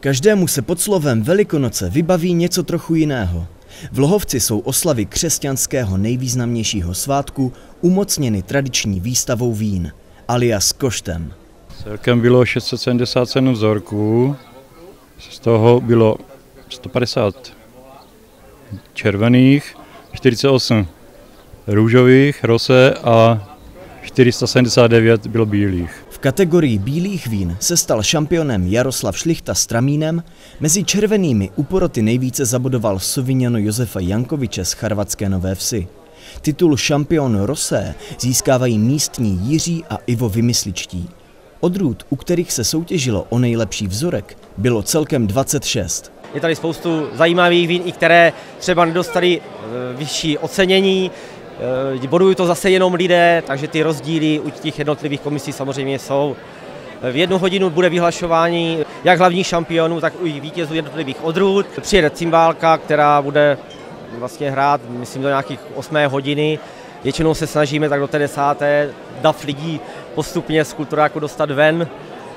Každému se pod slovem Velikonoce vybaví něco trochu jiného. V Lohovci jsou oslavy křesťanského nejvýznamnějšího svátku umocněny tradiční výstavou vín, alias koštem. Celkem bylo 677 vzorků, z toho bylo 150 červených, 48 růžových, rose a 479 bylo bílých. Kategorii bílých vín se stal šampionem Jaroslav Šlichta s Tramínem, mezi červenými u poroty nejvíce zabudoval Sauvignon Josefa Jankoviče z Charvatské Nové Vsi. Titul šampion Rosé získávají místní Jiří a Ivo Vymysličtí. Odrůd, u kterých se soutěžilo o nejlepší vzorek, bylo celkem 26. Je tady spoustu zajímavých vín, i které třeba nedostali e, vyšší ocenění. E, bodují to zase jenom lidé, takže ty rozdíly u těch jednotlivých komisí samozřejmě jsou. V jednu hodinu bude vyhlašování jak hlavních šampionů, tak i vítězů jednotlivých odrůd. Přijede cymbálka, která bude vlastně hrát, myslím, do nějakých 8 hodiny. Většinou se snažíme tak do té desáté dav lidí postupně z kulturáku dostat ven.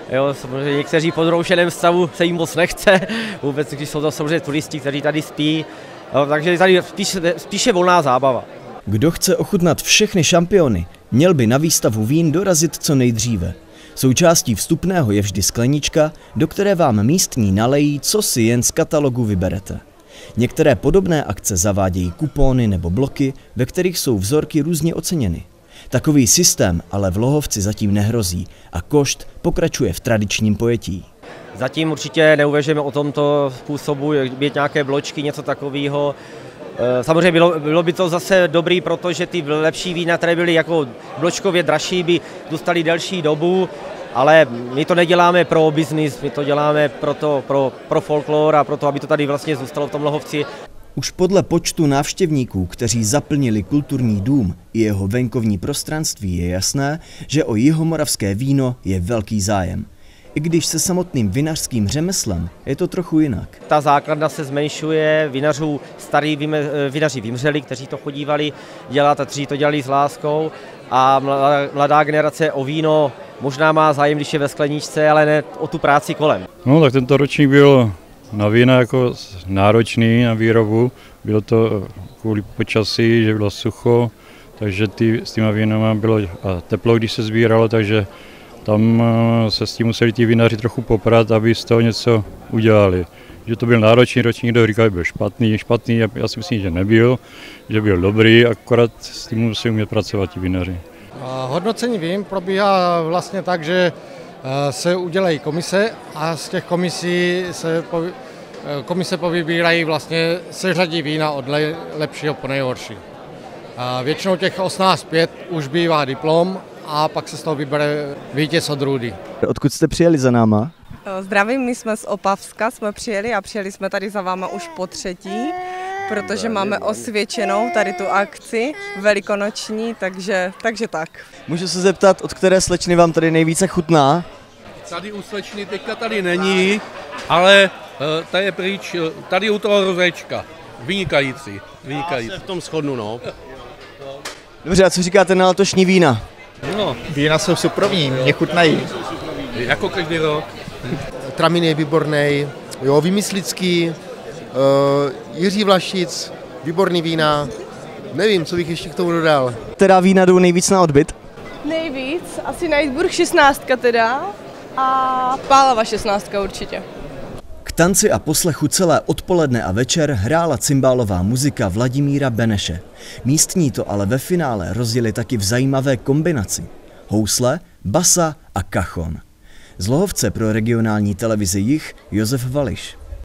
Jo, samozřejmě někteří po zroušeném stavu se jim moc nechce, vůbec když jsou to samozřejmě turisti, kteří tady spí. Jo, takže tady spíše, spíše volná zábava. Kdo chce ochutnat všechny šampiony, měl by na výstavu vín dorazit co nejdříve. Součástí vstupného je vždy sklenička, do které vám místní nalejí, co si jen z katalogu vyberete. Některé podobné akce zavádějí kupóny nebo bloky, ve kterých jsou vzorky různě oceněny. Takový systém ale v Lohovci zatím nehrozí a košt pokračuje v tradičním pojetí. Zatím určitě neuvažujeme o tomto způsobu, být nějaké bločky, něco takového. E, samozřejmě bylo, bylo by to zase dobrý, protože ty lepší vína, které byly jako bločkově dražší, by dostali delší dobu, ale my to neděláme pro biznis, my to děláme pro, to, pro, pro folklor a pro to, aby to tady vlastně zůstalo v tom Lohovci. Už podle počtu návštěvníků, kteří zaplnili kulturní dům i jeho venkovní prostranství, je jasné, že o jihomoravské víno je velký zájem. I když se samotným vinařským řemeslem je to trochu jinak. Ta základna se zmenšuje, vinařů, starý vinaři vymřeli, kteří to chodívali dělat a kteří to dělali s láskou a mladá generace o víno možná má zájem, když je ve skleničce, ale ne o tu práci kolem. No tak tento ročník byl na vína jako náročný na výrobu. Bylo to kvůli počasí, že bylo sucho, takže ty, s těma vínama bylo a teplo, když se sbíralo, takže tam eh, se s tím museli ti vinaři trochu poprat, aby z toho něco udělali. Že to byl náročný ročník, kdo říkal, že byl špatný, špatný, já si myslím, že nebyl, že byl dobrý, akorát s tím musí umět pracovat ti vinaři. Hodnocení vím probíhá vlastně tak, že Eh, se udělají komise a z těch komisí se po, eh, komise povybírají vlastně seřadí vína od lepšího po nejhorší. Většinou těch 18.5 už bývá diplom a pak se z toho vybere vítěz odrůdy. Odkud jste přijeli za náma? Eh, zdravím, my jsme z Opavska, jsme přijeli a přijeli jsme tady za váma už po třetí, protože máme osvědčenou tady tu akci velikonoční, takže, takže tak. Můžu se zeptat, od které slečny vám tady nejvíce chutná? Tady u slečny teďka tady není, ale uh, ta je pryč, tady u toho rozečka. Vynikající, vynikající. Já se v tom shodnu, no. Dobře, a co říkáte na letošní vína? No. Vína jsou suprovní, mě chutnají. Jako každý rok. Tramin je výborný, jo, Vymyslický, uh, Jiří Vlašic, výborný vína. Nevím, co bych ještě k tomu dodal. Která vína jdou nejvíc na odbyt? Nejvíc, asi Nightburg 16 teda a Pálava 16 určitě. Tanci a poslechu celé odpoledne a večer hrála cymbálová muzika Vladimíra Beneše. Místní to ale ve finále rozjeli taky v zajímavé kombinaci. Housle, basa a kachon. Z Lohovce pro regionální televizi Jich Josef Vališ.